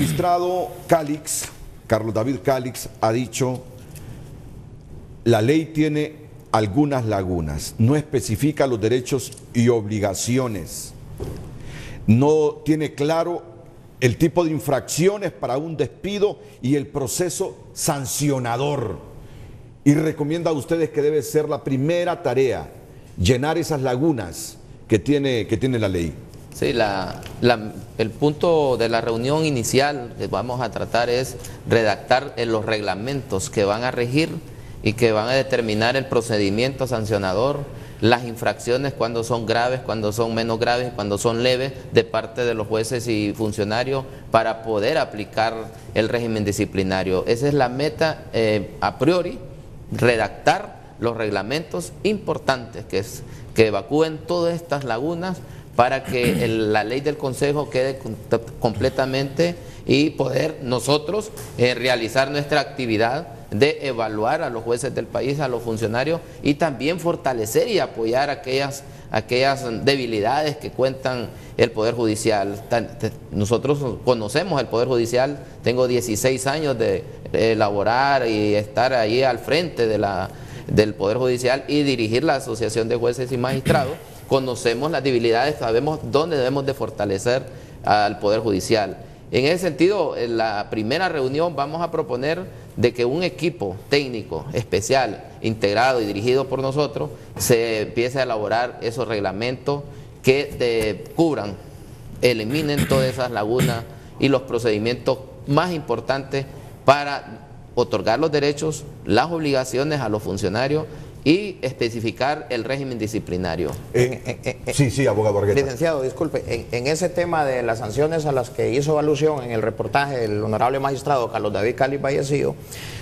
magistrado Cálix, Carlos David Cálix, ha dicho, la ley tiene algunas lagunas, no especifica los derechos y obligaciones, no tiene claro el tipo de infracciones para un despido y el proceso sancionador. Y recomienda a ustedes que debe ser la primera tarea, llenar esas lagunas que tiene, que tiene la ley. Sí, la, el punto de la reunión inicial que vamos a tratar es redactar los reglamentos que van a regir y que van a determinar el procedimiento sancionador, las infracciones cuando son graves, cuando son menos graves, cuando son leves de parte de los jueces y funcionarios para poder aplicar el régimen disciplinario. Esa es la meta eh, a priori, redactar los reglamentos importantes que, es, que evacúen todas estas lagunas para que la ley del Consejo quede completamente y poder nosotros eh, realizar nuestra actividad de evaluar a los jueces del país, a los funcionarios y también fortalecer y apoyar aquellas, aquellas debilidades que cuentan el Poder Judicial. Nosotros conocemos el Poder Judicial, tengo 16 años de elaborar y estar ahí al frente de la, del Poder Judicial y dirigir la Asociación de Jueces y Magistrados conocemos las debilidades, sabemos dónde debemos de fortalecer al Poder Judicial. En ese sentido, en la primera reunión vamos a proponer de que un equipo técnico especial, integrado y dirigido por nosotros, se empiece a elaborar esos reglamentos que cubran, eliminen todas esas lagunas y los procedimientos más importantes para otorgar los derechos, las obligaciones a los funcionarios y especificar el régimen disciplinario. sí, sí, abogado Licenciado, disculpe, en, ese tema de las sanciones a las que hizo alusión en el reportaje el honorable magistrado Carlos David Cali Vallecillo,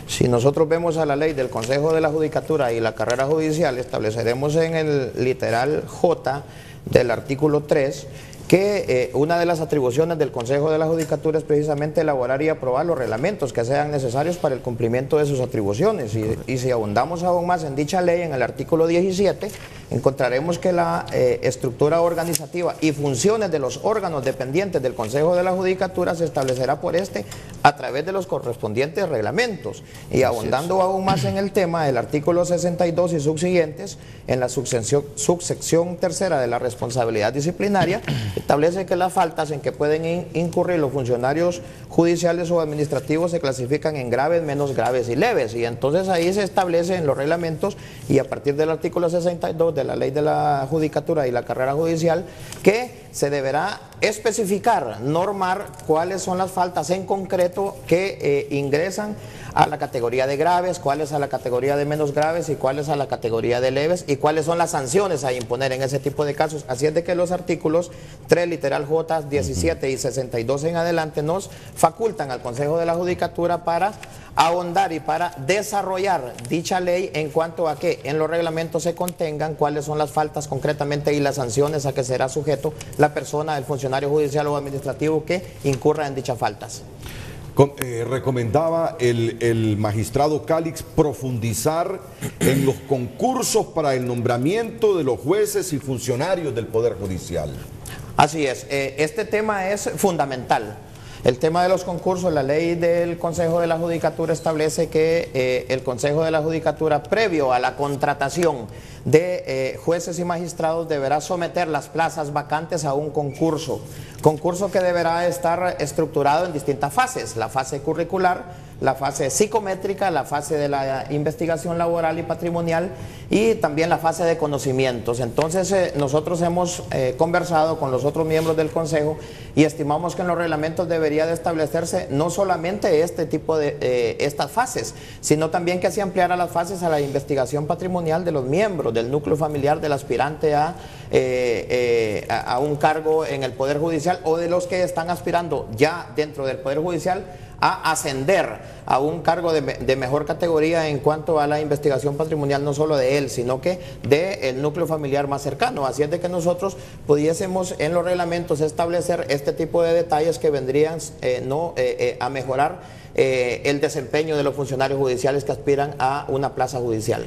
si nosotros vemos a la ley del Consejo de la Judicatura y la carrera judicial, estableceremos en el literal J del artículo 3 que eh, una de las atribuciones del Consejo de la Judicatura es precisamente elaborar y aprobar los reglamentos que sean necesarios para el cumplimiento de sus atribuciones. Y, y si abundamos aún más en dicha ley, en el artículo 17, encontraremos que la eh, estructura organizativa y funciones de los órganos dependientes del Consejo de la Judicatura se establecerá por este a través de los correspondientes reglamentos. Y abundando aún más en el tema, el artículo 62 y subsiguientes, en la subsección, subsección tercera de la responsabilidad disciplinaria, establece que las faltas en que pueden incurrir los funcionarios judiciales o administrativos se clasifican en graves, menos graves y leves. Y entonces ahí se establece en los reglamentos y a partir del artículo 62 de la ley de la judicatura y la carrera judicial que se deberá especificar, normar cuáles son las faltas en concreto que eh, ingresan a la categoría de graves, cuáles a la categoría de menos graves y cuáles a la categoría de leves y cuáles son las sanciones a imponer en ese tipo de casos. Así es de que los artículos 3, literal J, 17 y 62 en adelante nos facultan al Consejo de la Judicatura para ahondar y para desarrollar dicha ley en cuanto a que en los reglamentos se contengan cuáles son las faltas concretamente y las sanciones a que será sujeto la persona, el funcionario judicial o administrativo que incurra en dichas faltas. Eh, recomendaba el, magistrado Cálix profundizar en los concursos para el nombramiento de los jueces y funcionarios del Poder Judicial. Así es, eh, este tema es fundamental. El tema de los concursos, la ley del Consejo de la Judicatura establece que eh, el Consejo de la Judicatura, previo a la contratación de eh, jueces y magistrados, deberá someter las plazas vacantes a un concurso. Concurso que deberá estar estructurado en distintas fases. La fase curricular, la fase psicométrica, la fase de la investigación laboral y patrimonial y también la fase de conocimientos. Entonces eh, nosotros hemos eh, conversado con los otros miembros del Consejo y estimamos que en los reglamentos debería de establecerse no solamente este tipo de eh, estas fases, sino también que se ampliara las fases a la investigación patrimonial de los miembros del núcleo familiar del aspirante a, a un cargo en el Poder Judicial o de los que están aspirando ya dentro del Poder Judicial a ascender a un cargo de, mejor categoría en cuanto a la investigación patrimonial, no solo de él, sino que del núcleo familiar más cercano. Así es de que nosotros pudiésemos en los reglamentos establecer este tipo de detalles que vendrían eh, no, eh, eh, a mejorar el desempeño de los funcionarios judiciales que aspiran a una plaza judicial.